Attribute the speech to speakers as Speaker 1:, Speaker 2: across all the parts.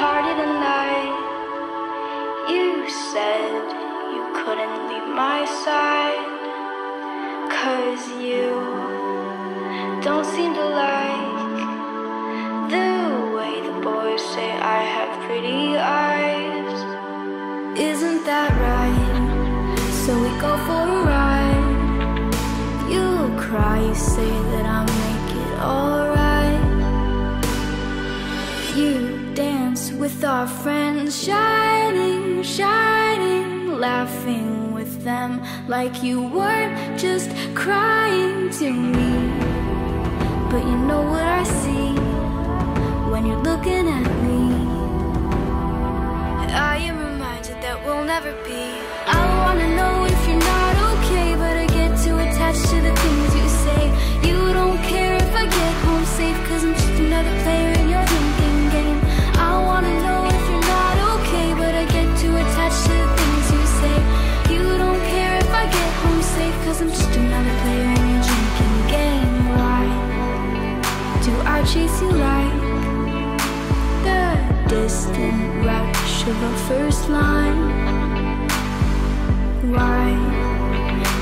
Speaker 1: Party tonight. You said you couldn't leave my side. Cause you don't seem to like the way the boys say I have pretty eyes. Isn't that right? So we go for a ride. You cry, you say that I'll make it alright. You with our friends, shining, shining, laughing with them like you weren't just crying to me. But you know what I see when you're looking at me. I am reminded that we'll never be. Rush of a first line? Why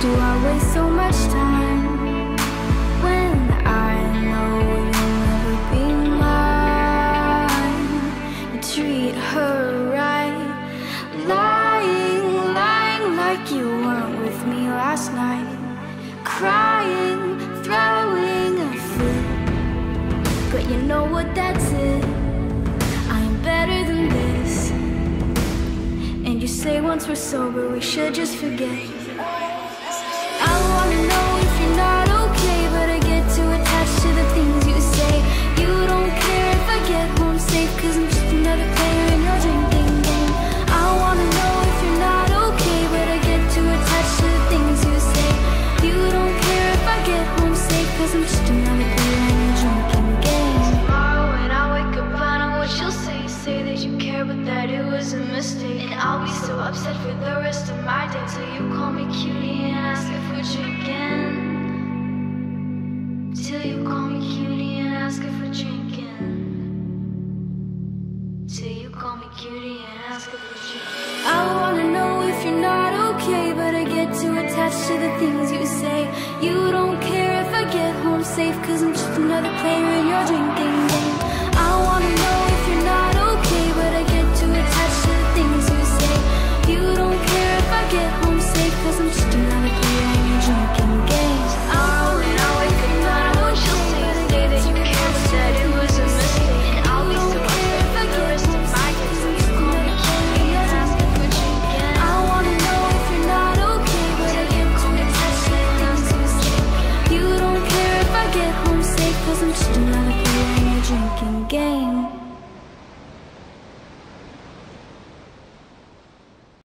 Speaker 1: do I waste so much time when I know you'll never be mine? You treat her right, lying, lying like you weren't with me last night, crying, throwing a fit. But you know what? That's it. Better than this. And you say once we're sober, we should just forget. I wanna know if you're not okay, but I get too attached to the things you say. You don't care if I get home safe, cause I'm just another player in your drinking game. I wanna know if you're not okay, but I get too attached to the things you say. You don't care if I get home safe, cause I'm just was a mistake. And I'll be so upset for the rest of my day till you call me cutie and ask if we're drinking. Till you call me cutie and ask if we're drinking. Till you call me cutie and ask if we're drinking. I wanna know if you're not okay, but I get too attached to the things you say. You don't care if I get home safe, cause I'm just another player in your drinking